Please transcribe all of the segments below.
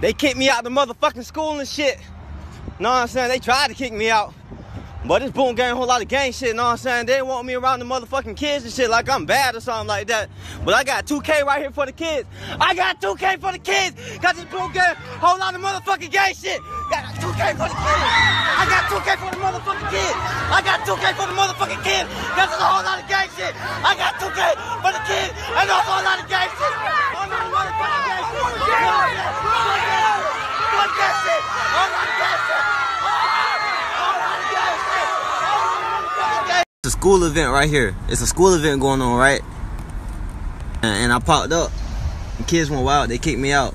They kicked me out the motherfucking school and shit. Know what I'm saying? They tried to kick me out. But this boom gang, whole lot of gang shit, know what I'm saying? They want me around the motherfucking kids and shit like I'm bad or something like that. But I got 2K right here for the kids. I got 2K for the kids. Got this boom gang, whole lot of motherfucking gang shit. Got 2K for the kids. I got 2K for the motherfucking kids. I got 2K for the motherfucking kids. Got a whole lot of gang shit. I got 2K for the kids and a whole lot of gang shit. Whole lot of motherfucking gang shit. Fuck that shit. Whole lot of gang shit. It's a school event right here. It's a school event going on, right? And, I popped up. The kids went wild. They kicked me out.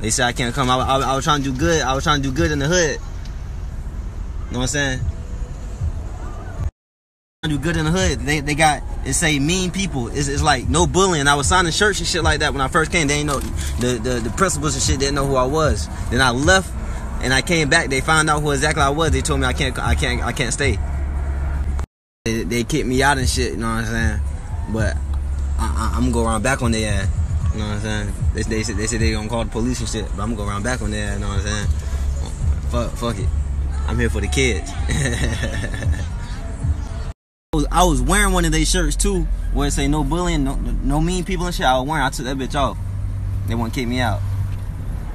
They said I can't come. I, I, I, was trying to do good. I was trying to do good in the hood. You Know what I'm saying? do good in the hood. They they got it say mean people. It's, it's like no bullying. I was signing shirts and shit like that when I first came. They ain't know the, the the principals and shit didn't know who I was. Then I left and I came back. They found out who exactly I was. They told me I can't I can't I can't stay. They, they kicked me out and shit, you know what I'm saying? But I, am gonna go around back on their ass. You know what I'm saying? They, they, said, they said they gonna call the police and shit, but I'm gonna go around back on their ass, you know what I'm saying? Fuck, fuck it. I'm here for the kids. I, was, I was wearing one of their shirts too, where it say no bullying, no, no mean people and shit. I was wearing, I took that bitch off. They won't kick me out.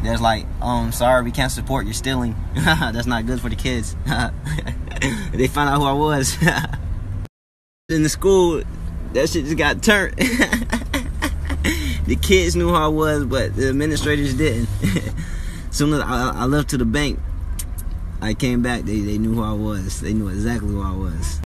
There's like, um, sorry, we can't support your stealing. That's not good for the kids. they found out who I was in the school, that shit just got turned. the kids knew who I was, but the administrators didn't. Soon as I, I left to the bank, I came back, they, they knew who I was. They knew exactly who I was.